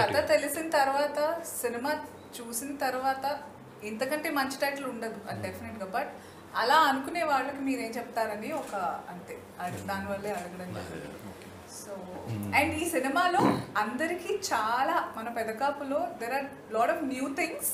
కథ తెలిసిన తర్వాత సినిమా చూసిన తర్వాత ఇంతకంటే మంచి టైటిల్ ఉండదు అది డెఫినెట్గా. బట్ అలా అనుకునే వాళ్ళకి మీరేం చెప్తారని ఒక అంతే అడి- దానివల్లే అడగడం సో అండ్ ఈ సినిమాలో అందరికీ చాలా మన పెదకాపులో there are lot of new things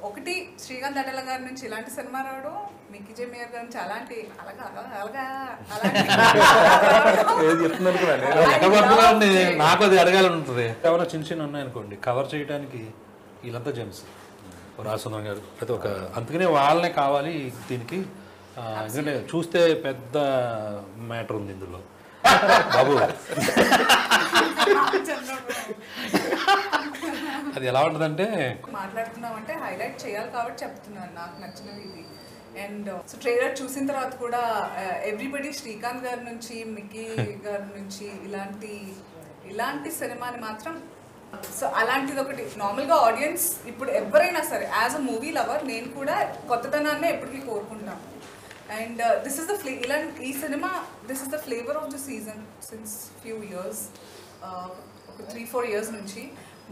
ఒకటి శ్రీకాంత్ అటల గారి నుంచి ఇలాంటి సినిమా రావడం మిక్కీ జే మేయర్ గారి నుంచి అలాంటి అలాగా అలాగా నాకు అది అడగాలని ఉంటుంది ఏమైనా చిన్న చిన్న ఉన్నాయనుకోండి కవర్ చేయడానికి వీళ్ళంతా జెమ్స్ రాసుందరం గారు ప్రతి ఒక్క అందుకనే వాళ్ళనే కావాలి దీనికి. ఎందుకంటే చూస్తే పెద్ద మ్యాటర్ ఉంది ఇందులో. బాబు. అది ఎలా ఉంటుందంటే మాట్లాడుతున్నాం అంటే హైలైట్ చేయాలి కాబట్టి చెప్తున్నాను నాకు నచ్చినవి ఇది అండ్ సో ట్రైలర్ చూసిన తర్వాత కూడా ఎవ్రీబడి శ్రీకాంత్ గారి నుంచి మిక్కీ గారి నుంచి ఇలాంటి ఇలాంటి సినిమాని మాత్రం సో అలాంటిది ఒకటి నార్మల్గా ఆడియన్స్ ఇప్పుడు ఎవరైనా సరే యాజ్ అ మూవీ లవర్ నేను కూడా కొత్తదనాన్నే ఎప్పటికీ కోరుకుంటాను. అండ్ దిస్ ఇస్ ద ఫ్లే ఇలాంటి ఈ cinema this is the flavour of the season since few years ఒక త్రీ ఫోర్ ఇయర్స్ నుంచి.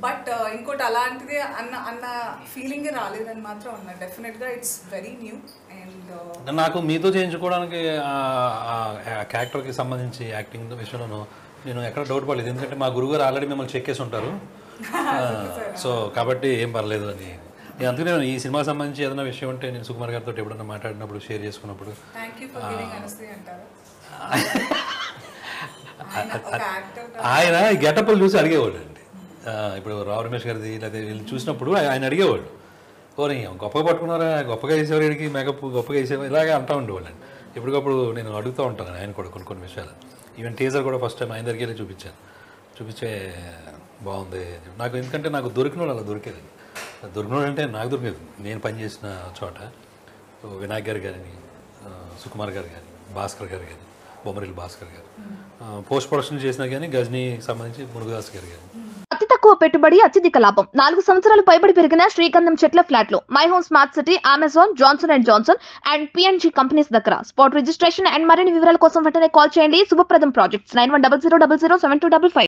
బట్ ఇంకోటి అలాంటిదే అన్న అన్న ఫీలింగ్ రాలేదని మాత్రం అన్న డెఫినెట్గా ఇట్స్ వెరీ న్యూ అండ్ నాకు మీతో చేయించుకోవడానికి క్యారెక్టర్కి సంబంధించి యాక్టింగ్ విషయంలోనూ నేను ఎక్కడ డౌట్ పడలేదు. ఎందుకంటే మా గురుగారు ఆల్రెడీ మిమ్మల్ని చెక్ చేసి ఉంటారు. సో కాబట్టి ఏం పర్లేదు అని. నేను అందుకనే నేను ఈ సినిమాకి సంబంధించి ఏదైనా విషయం ఉంటే నేను సుకుమార్ గారితో ఎప్పుడన్నా మాట్లాడినప్పుడు షేర్ చేసుకున్నప్పుడు ఆయన గెటప్లు చూసి అడిగేవాడు అండి ఇప్పుడు రావు రమేష్ గారిది లేదా వీళ్ళు చూసినప్పుడు ఆయన అడిగేవాడు ఓ గొప్పగా పట్టుకున్నారా? గొప్పగా వేసేవారు వీడికి మేకప్ గొప్పగా వేసేవారు? ఇలాగే అంటూ ఉండేవాళ్ళు అండి ఎప్పటికప్పుడు నేను అడుగుతూ ఉంటాను ఆయన కూడా కొన్ని కొన్ని విషయాలు. ఈవెన్ టీజర్ కూడా ఫస్ట్ టైం ఆయన దగ్గరికి వెళ్ళి చూపించాను చూపించే బాగుంది నాకు ఎందుకంటే నాకు దొరికిన వాళ్ళు అలా దొరికేదండి దొరికిన వాళ్ళు అంటే నాకు దొరికేది. నేను పనిచేసిన చోట వినాయక్ గారు కానీ సుకుమార్ గారు కానీ భాస్కర్ గారు కానీ బొమ్మరిల్ భాస్కర్ గారు పోస్ట్ ప్రొడక్షన్ చేసినా కానీ గజనీకి సంబంధించి మురుగదాస్ గారు కానీ తక్కువ పెట్టుబడి అత్యధిక లాభం. నాలుగు సంవత్సరాలు పైబడి పెరిగిన శ్రీగంధం చెట్ల ఫ్లాట్లు. My Home smart city Amazon Johnson and Johnson and P and G companies దగ్గర. స్పాట్ రిజిస్ట్రేషన్ అండ్ మరిన్ని వివరాల కోసం వెంటనే కాల్ చేయండి. శుభప్రదం projects nine one double zero double zero seven two double five.